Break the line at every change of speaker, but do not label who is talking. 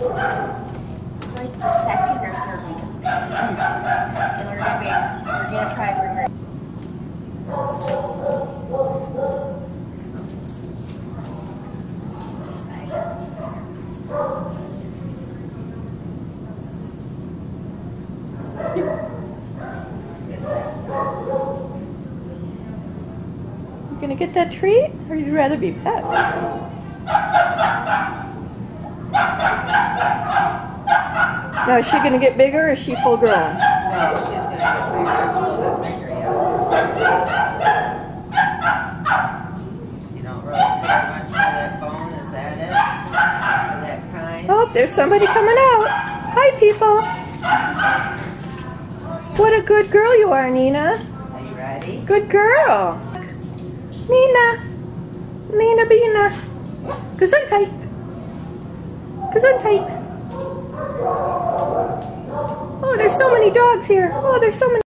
It's like the second or third week of And we're gonna be we're gonna try bring her
You gonna get that treat, or you'd rather be pet? Now, is she gonna get bigger, or is she full grown?
No, she's gonna get bigger. Bigger yet. You don't really pay much for that bone, is that it? For that kind?
Oh, there's somebody coming out. Hi, people. What a good girl you are, Nina.
Are you ready?
Good girl. Nina. Nina Bina. Gesundheit. Gesundheit. Many dogs here. Oh, there's so many.